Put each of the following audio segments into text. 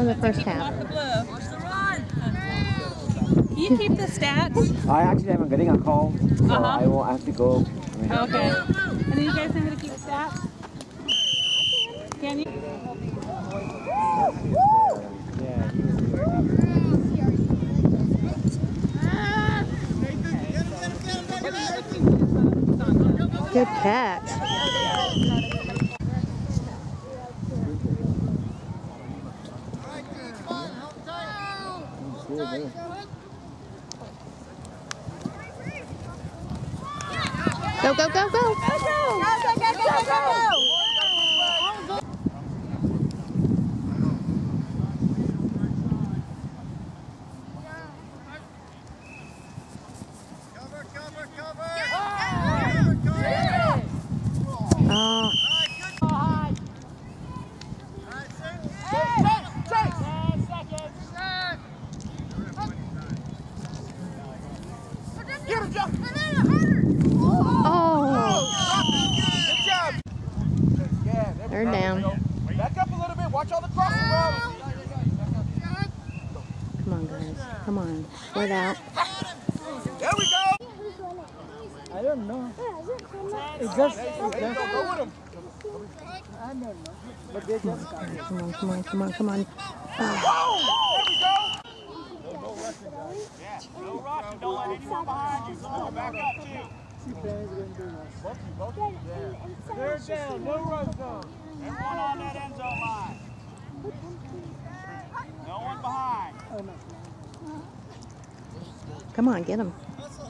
Start of the first half. Can you keep the stats? I actually am getting a call, so Uh-huh. I will have to go. Okay. And then you guys know how to keep the stats? Can you? yeah, he was Good catch. Go, go, go, go. Oh, oh, Good job. Yeah, there we they're go. down. Back up a little bit. Watch all the crossing roads. Come on, guys. Come on. Spread out. There we go. I don't know. It's just, There you go. Go with him. I don't know. But they just started. Come on, come on, come on, come on. There we go. Yeah, no rush. Don't let anyone behind you. Go back up too. See, Ben going to do that. Both you, both you. Yeah. Third down. No rush zone. Everyone on that end zone line. No one behind. Oh, no. Come on, get him. Hustle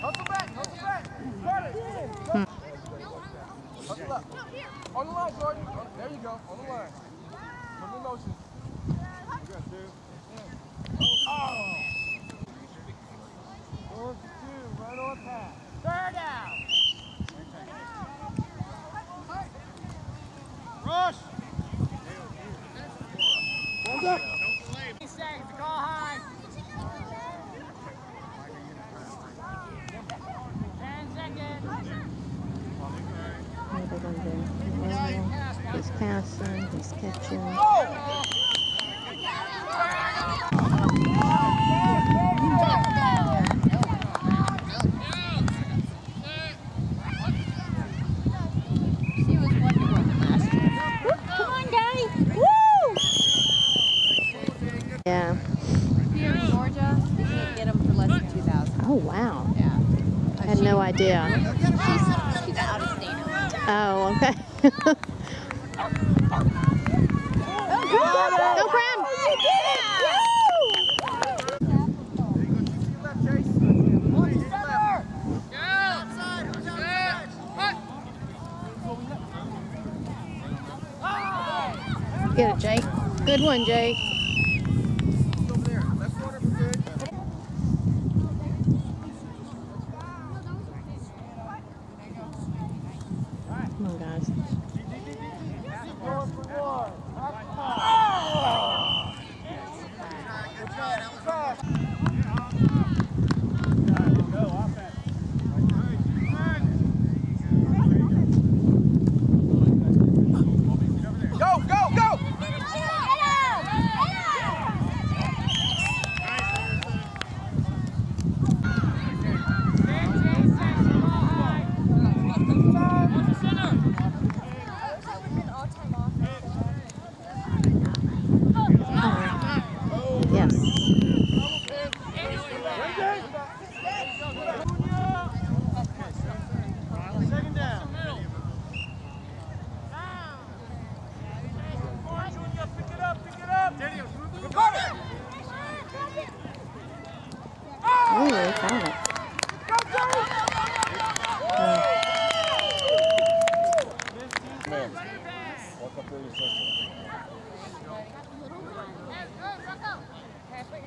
Hustle back. Do? Well, he's passing, he's catching. Come on, guys. Woo! Yeah. Here in Georgia, you can't get them for less than 2000 Oh, wow. Yeah. I had no idea. She's, she's out of state. Oh, okay. Go, Crown! Get it, Jake. Good one, Jake.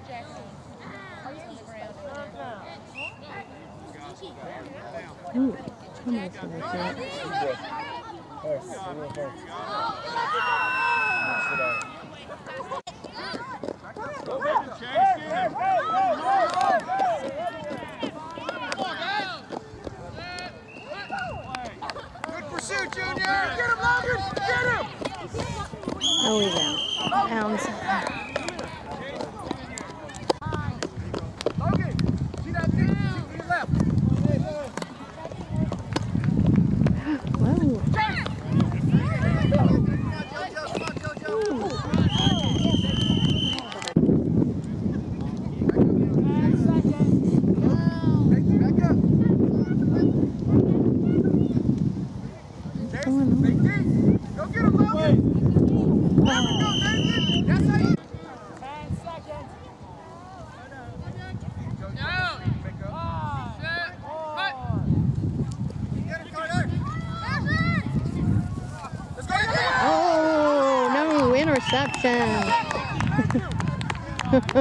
Good. Pursuit, Junior! Get him, Logan! Get him! Oh, he's out. Bounds. Pay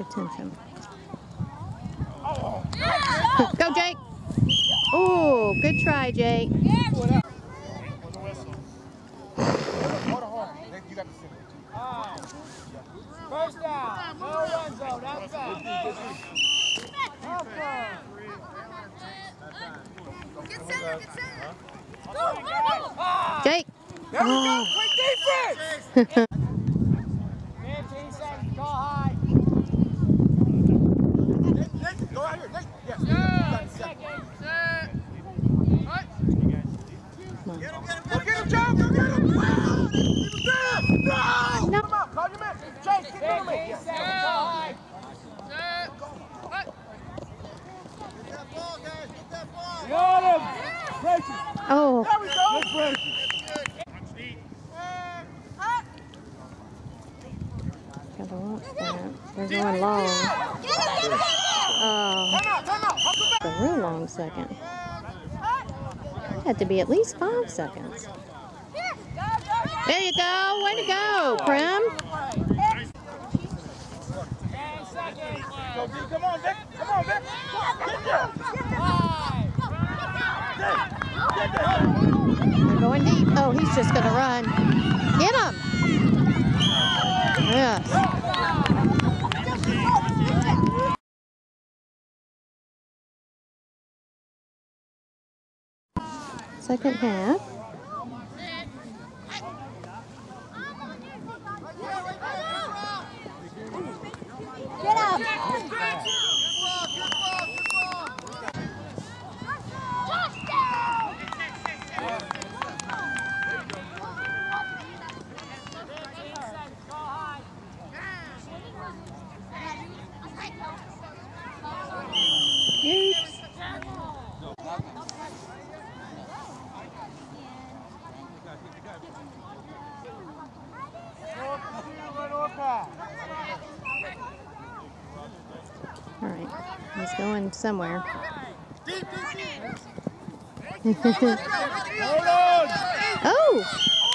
attention. Go, Jake. Oh, good try, Jake. Hold on, hold on. Nathan, you got the center. Five. First down. No run zone. Outside. Outside. Jake. There we go. Oh. Quick defense. 15 seconds. Call high. Nathan, Nathan, go out here. Nathan. Yes. You got the center. Seconds. Go get him, Joe. Go get him. Wow. Keep him down. No. No. Come out. Call your man. Chase, get down 15 there. seconds. Call high. Got him. Pressure. Oh, There we go. Good pressure. gotta watch that. They're going long. Oh, Time out. Time out. Hustle back. a real long second. Had to be at least five seconds. There you go. Way to go, Prim. 10 seconds. Go, D. Come on, Vic. Come on, Vic. Get. Get. They're going deep. Oh, he's just gonna run. Get him. Yes. Second half. Call Going somewhere. Hold on. oh.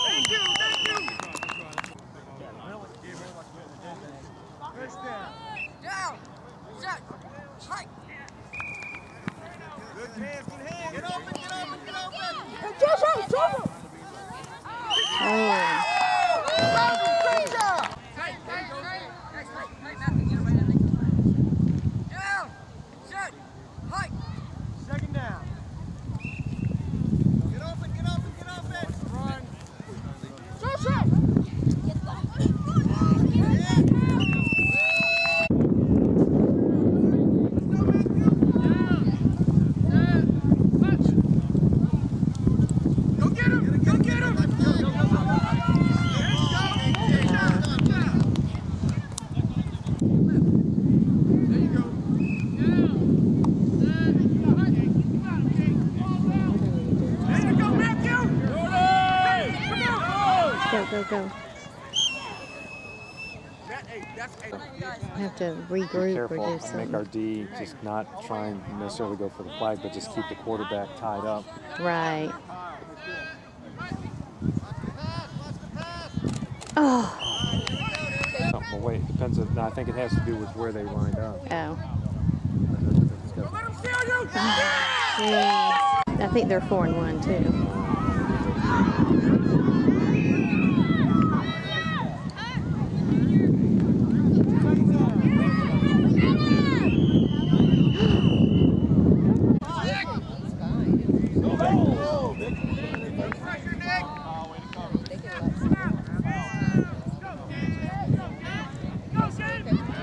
Thank you. Thank you. First down. Down. Set. Hike. Good hands, good hands. Get open, get open, get open. Oh. Great job. Tight, tight, tight. Tight, tight, tight, Matthew. Get away, Matthew. Down. Set. Hike. Second down. Get open, get open, get open. Run. Go get him! Go get him! There you go. There you go, Matthew! Come on! Go, go, go. That, hey, that's, hey. Have to Be regroup or do careful and make our D just not try and necessarily go for the flag, but just keep the quarterback tied up. Right. Oh. Oh, well, wait. Depends. On, no, I think it has to do with where they lined up. Oh. It's got- Let him steal you! Ah, Jeez. I think they're four and one too. Pressure, Nick!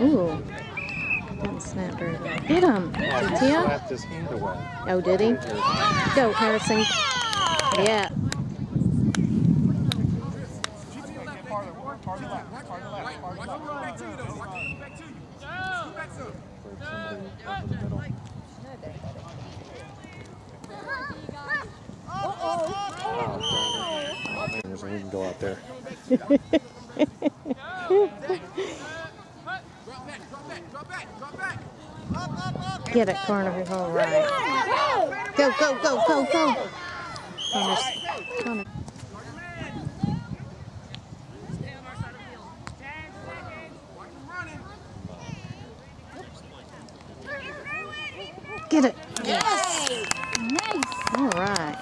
Ooh. Didn't snap very well. Get him. He Tia. slapped his hand away. Oh, did he? Go, Harrison. Yeah. Back to you, though. Watch him back to you. Scoot back some. For somebody over the middle. Oh. Oh, man, he can go out there. Drop back, drop back, drop back, drop back. Up, up, up. Get it, Carter. All right. Go, go, go, go, go. Connor's, Connor. Watch him running. Get it. Yes. Nice. All right.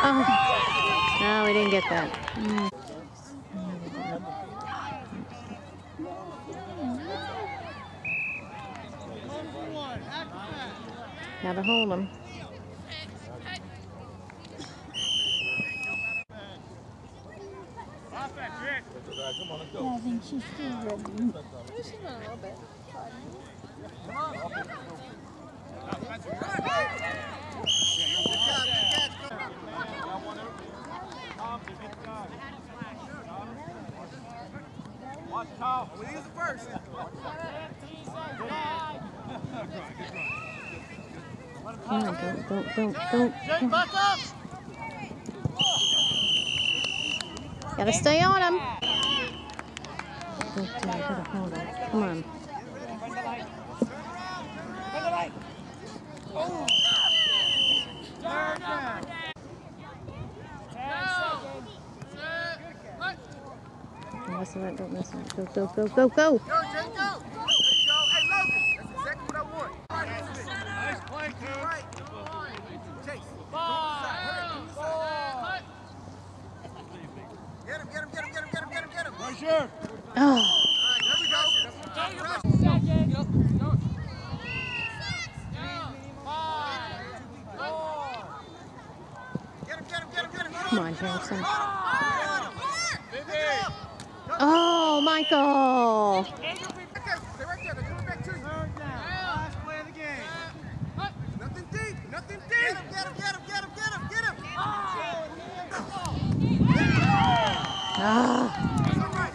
Oh. No, we didn't get that. Mm. Gotta hold them. I think she's still ready. We use it first. Come on, don't, don't, don't, don't. Jake, back up. Gotta stay on him. Don't, uh, gotta hold him. Come. Don't miss it, don't miss it. Go, go, go, go, go. Go, Jake, go. There you go. Hey, Logan. That's exactly what I want. Right, that's it. Nice play, dude. Right. Chase. Go inside. Hurry, go inside. Get him, get him, get him, get him, get him, get him, get him. Right here. Oh, All right, there we go. Pressure. Get him, get him, get him, get him. come on, Harrison. Get him. Pick it up. Oh, Michael. Okay, stay right there. They're coming back to you. Last play of the game. Nothing deep. Nothing deep. Get him, get him, get him, get him, get him, get him. Ah, That's all right.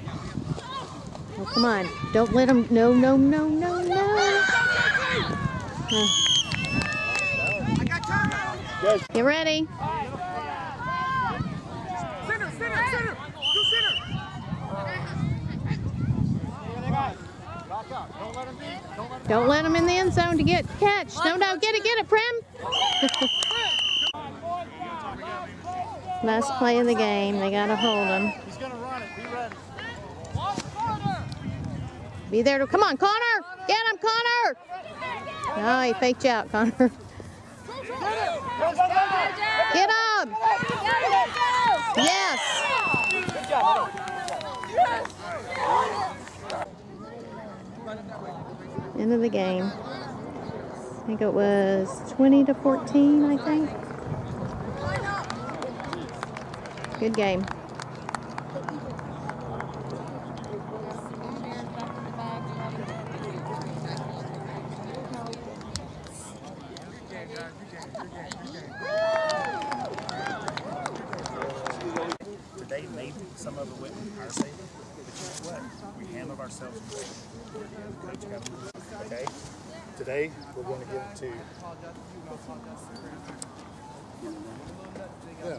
come on. Don't let him. No, no, no, no, no. Uh, got get ready. Center, center, center. Do center. Don't let him in the end zone to get catch. No, no, get it, get it, Prem. Last play of the game. They gotta hold him. He's gonna run it. Be ready. Be there to come on, Connor. Get him, Connor. Oh, he faked you out, Connor. Get him. Yes. End of the game. I think it was 20 to 14, I think. Good game. Today, maybe some of it went in our favor, but you know what? We handled ourselves got- Okay? Today, we're going to give it to. Yeah?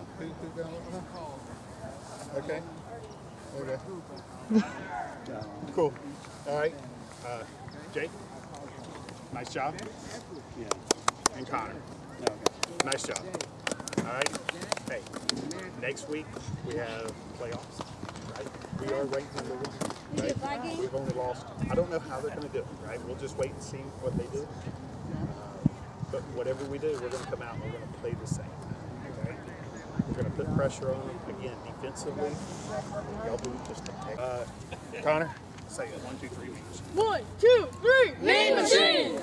Okay. Okay. Cool. All right. Uh, Jake, nice job. Yeah. And Connor, nice job. All right. Hey, next week we have playoffs, right? We are ranked number one. Right? We've only lost. I don't know how they're going to do it, right? We'll just wait and see what they do. Uh, but whatever we do, we're going to come out and we're going to play the same. Okay? We're going to put pressure on them again defensively. Y'all do just a uh, Connor, say it. One, two, three. One, two, three. Mean machine.